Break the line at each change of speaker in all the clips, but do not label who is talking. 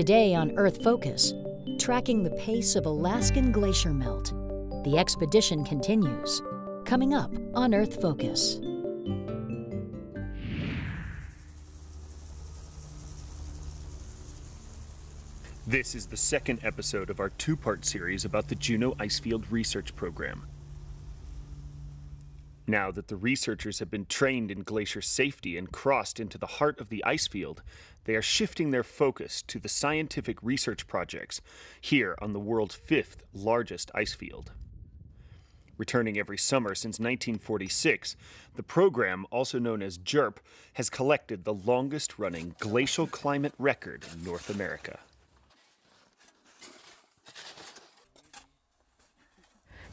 Today on Earth Focus, tracking the pace of Alaskan glacier melt. The expedition continues. Coming up on Earth Focus.
This is the second episode of our two part series about the Juneau Icefield Research Program. Now that the researchers have been trained in glacier safety and crossed into the heart of the ice field, they are shifting their focus to the scientific research projects here on the world's fifth largest ice field. Returning every summer since 1946, the program, also known as JIRP, has collected the longest running glacial climate record in North America.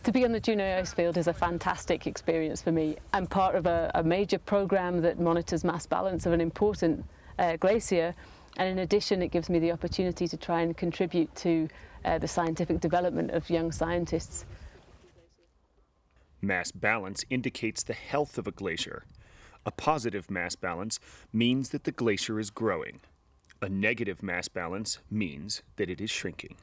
To be on the Juneau Icefield is a fantastic experience for me. I'm part of a, a major program that monitors mass balance of an important uh, glacier and in addition it gives me the opportunity to try and contribute to uh, the scientific development of young scientists.
Mass balance indicates the health of a glacier. A positive mass balance means that the glacier is growing. A negative mass balance means that it is shrinking.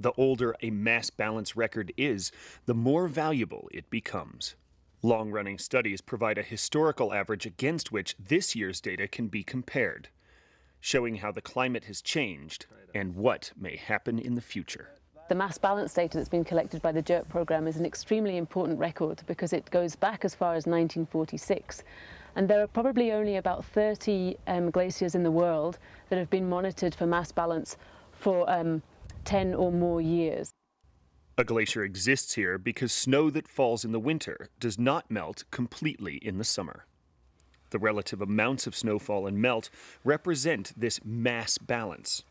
The older a mass balance record is, the more valuable it becomes. Long running studies provide a historical average against which this year's data can be compared, showing how the climate has changed and what may happen in the future.
The mass balance data that's been collected by the JIRP program is an extremely important record because it goes back as far as 1946. And there are probably only about 30 um, glaciers in the world that have been monitored for mass balance for um, 10 or more years.
A glacier exists here because snow that falls in the winter does not melt completely in the summer. The relative amounts of snowfall and melt represent this mass balance.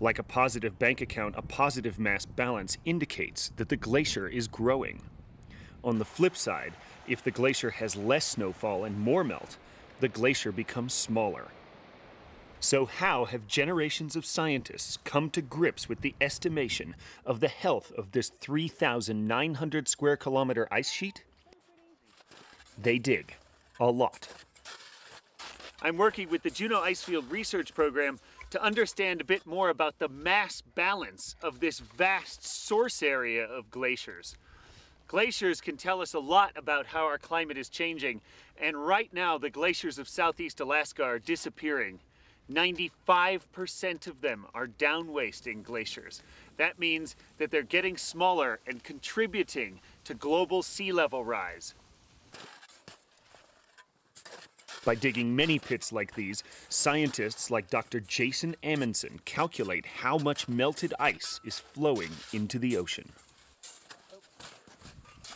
Like a positive bank account, a positive mass balance indicates that the glacier is growing. On the flip side, if the glacier has less snowfall and more melt, the glacier becomes smaller. So, how have generations of scientists come to grips with the estimation of the health of this 3,900 square kilometer ice sheet? They dig a lot. I'm working with the Juneau Icefield Research Program to understand a bit more about the mass balance of this vast source area of glaciers. Glaciers can tell us a lot about how our climate is changing, and right now the glaciers of southeast Alaska are disappearing. 95% of them are downwasting glaciers. That means that they're getting smaller and contributing to global sea level rise. By digging many pits like these, scientists like Dr. Jason Amundson calculate how much melted ice is flowing into the ocean.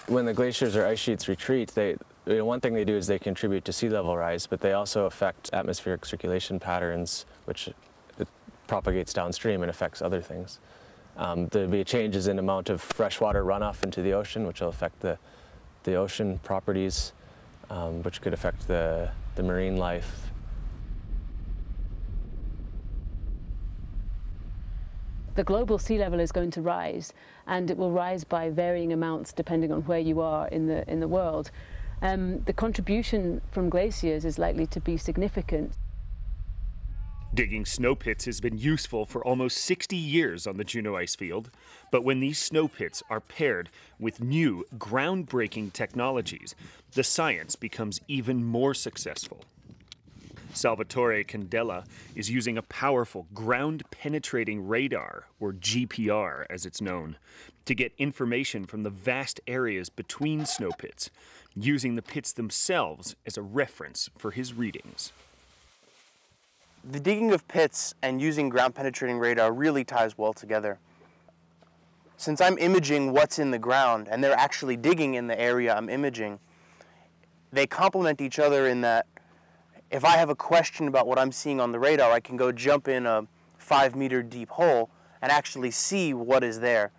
When the glaciers or ice sheets retreat, they, you know, one thing they do is they contribute to sea level rise, but they also affect atmospheric circulation patterns, which propagates downstream and affects other things. Um, there'll be changes in amount of freshwater runoff into the ocean, which will affect the, the ocean properties, um, which could affect the, the marine life.
The global sea level is going to rise, and it will rise by varying amounts depending on where you are in the, in the world um, the contribution from glaciers is likely to be significant.
Digging snow pits has been useful for almost 60 years on the Juneau ice field, but when these snow pits are paired with new, groundbreaking technologies, the science becomes even more successful. Salvatore Candela is using a powerful ground penetrating radar, or GPR as it's known, to get information from the vast areas between snow pits using the pits themselves as a reference for his readings.
The digging of pits and using ground penetrating radar really ties well together. Since I'm imaging what's in the ground and they're actually digging in the area I'm imaging, they complement each other in that if I have a question about what I'm seeing on the radar, I can go jump in a five meter deep hole and actually see what is there.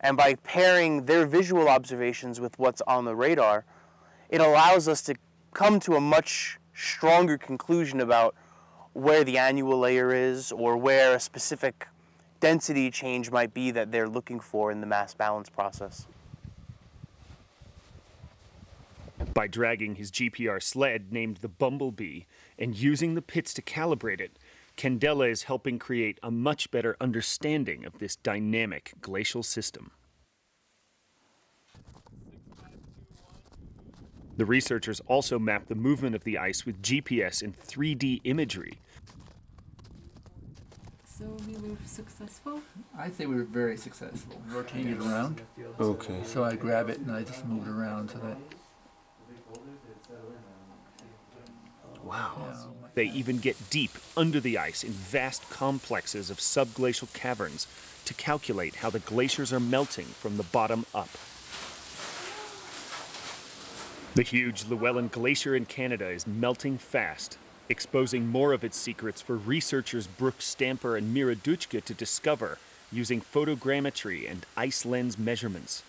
And by pairing their visual observations with what's on the radar, it allows us to come to a much stronger conclusion about where the annual layer is or where a specific density change might be that they're looking for in the mass balance process.
By dragging his GPR sled named the Bumblebee and using the pits to calibrate it, Candela is helping create a much better understanding of this dynamic glacial system. The researchers also mapped the movement of the ice with GPS and 3D imagery.
So we were successful?
I think we were very successful. Rotating it around.
Okay.
So I grab it and I just move it around so that.
Wow.
Yeah.
Oh they even get deep under the ice in vast complexes of subglacial caverns to calculate how the glaciers are melting from the bottom up. The huge Llewellyn Glacier in Canada is melting fast, exposing more of its secrets for researchers Brooke Stamper and Mira Duchka to discover using photogrammetry and ice lens measurements.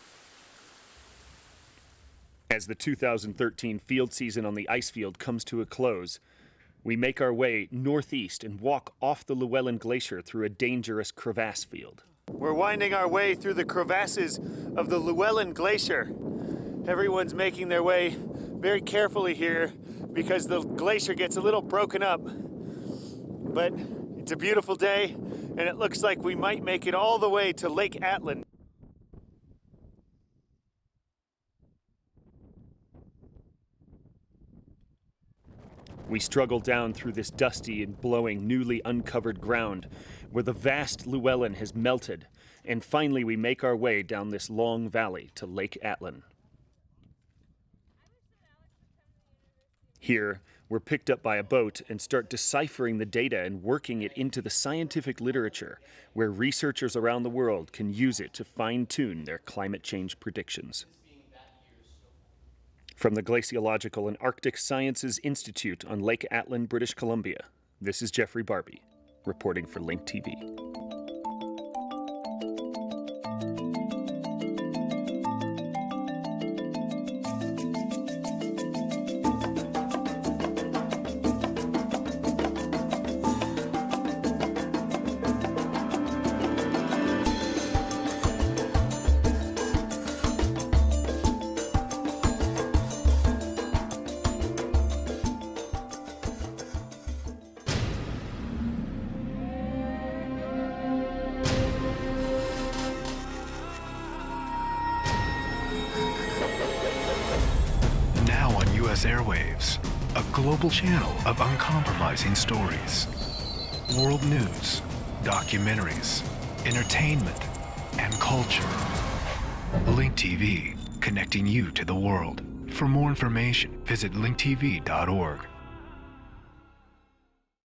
As the 2013 field season on the ice field comes to a close, we make our way northeast and walk off the Llewellyn Glacier through a dangerous crevasse field. We're winding our way through the crevasses of the Llewellyn Glacier. Everyone's making their way very carefully here because the glacier gets a little broken up. But it's a beautiful day, and it looks like we might make it all the way to Lake Atlin. We struggle down through this dusty and blowing, newly uncovered ground where the vast Llewellyn has melted, and finally we make our way down this long valley to Lake Atlin. Here, we're picked up by a boat and start deciphering the data and working it into the scientific literature where researchers around the world can use it to fine tune their climate change predictions. From the Glaciological and Arctic Sciences Institute on Lake Atlin, British Columbia, this is Jeffrey Barbee, reporting for Link TV.
Airwaves, a global channel of uncompromising stories. World news, documentaries, entertainment, and culture. Link TV, connecting you to the world. For more information, visit linktv.org.